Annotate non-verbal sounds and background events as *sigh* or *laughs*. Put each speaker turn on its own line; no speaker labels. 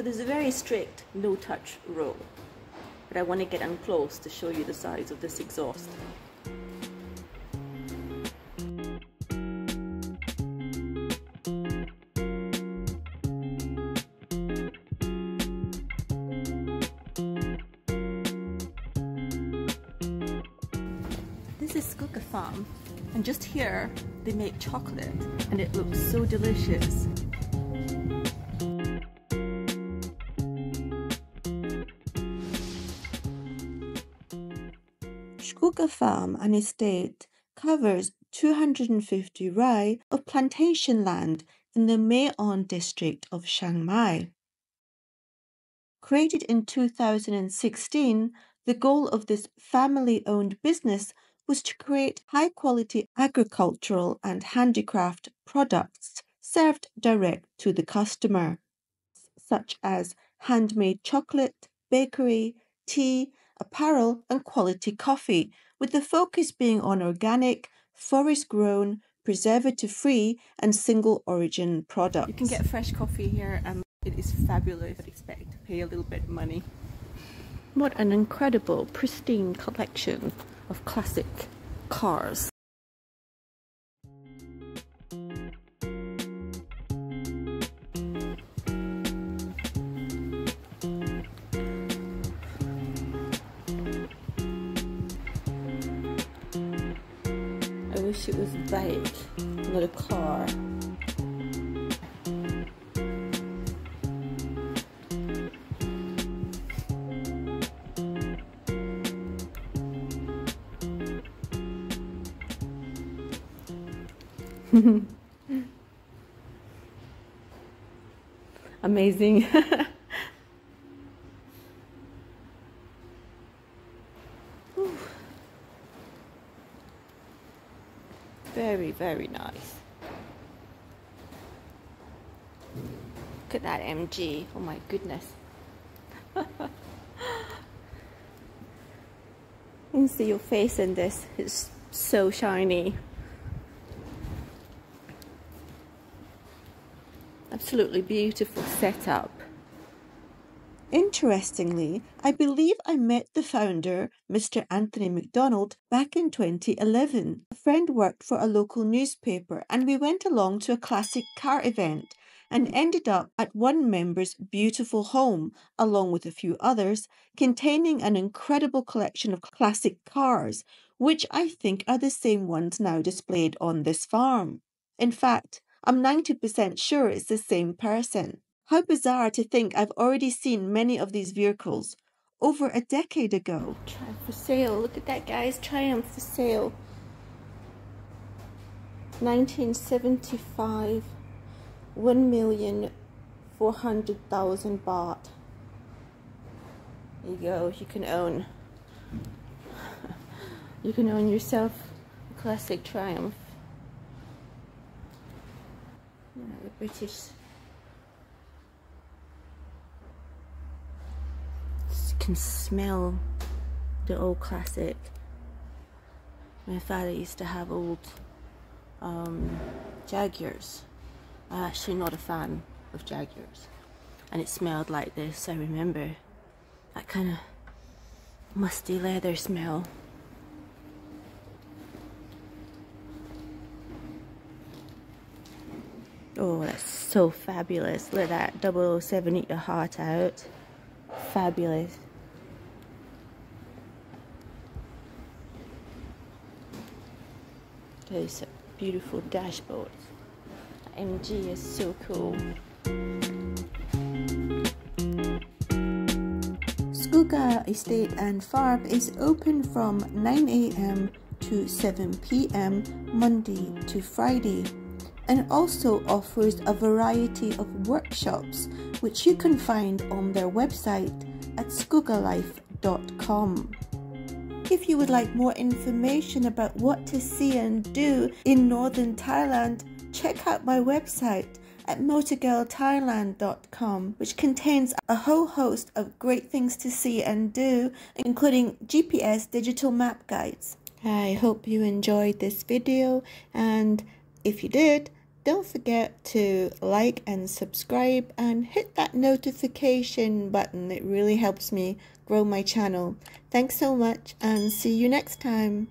So there's a very strict no touch rule. But I want to get up close to show you the size of this exhaust. This is Skugga Farm and just here they make chocolate and it looks so delicious. Skugga Farm and Estate covers 250 rai of plantation land in the Mae district of Chiang Mai. Created in 2016, the goal of this family owned business was to create high quality agricultural and handicraft products served direct to the customer, such as handmade chocolate, bakery, tea, apparel, and quality coffee, with the focus being on organic, forest grown, preservative free, and single origin products. You can get fresh coffee here, and it is fabulous. I'd expect to pay a little bit of money. What an incredible, pristine collection of classic cars. Wish it was a bike, not a car. *laughs* Amazing. *laughs* very, very nice. Look at that MG. Oh my goodness. *laughs* you can see your face in this. It's so shiny. Absolutely beautiful setup. Interestingly, I believe I met the founder, Mr. Anthony McDonald, back in 2011. A friend worked for a local newspaper and we went along to a classic car event and ended up at one member's beautiful home, along with a few others, containing an incredible collection of classic cars, which I think are the same ones now displayed on this farm. In fact, I'm 90% sure it's the same person. How bizarre to think I've already seen many of these vehicles over a decade ago. Triumph for sale. Look at that, guys. Triumph for sale. 1975. 1,400,000 baht. There you go. You can own. *laughs* you can own yourself a classic Triumph. Yeah, the British can smell the old classic. My father used to have old um, Jaguars. I'm actually not a fan of Jaguars. And it smelled like this, I remember. That kind of musty leather smell. Oh, that's so fabulous. Let that 007 eat your heart out. Fabulous. Those beautiful dashboards. MG is so cool. Skugga Estate and Farm is open from 9 a.m. to 7 p.m. Monday to Friday and also offers a variety of workshops which you can find on their website at If you would like more information about what to see and do in northern Thailand, check out my website at motogirlthailand.com, which contains a whole host of great things to see and do, including GPS digital map guides. I hope you enjoyed this video, and if you did, Don't forget to like and subscribe and hit that notification button. It really helps me grow my channel. Thanks so much and see you next time.